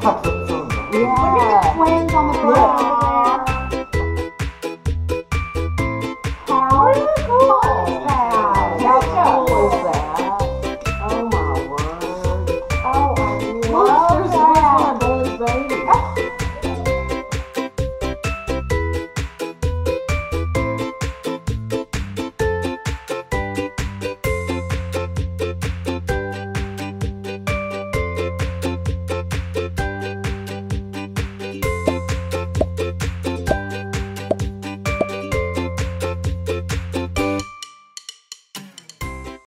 Pop.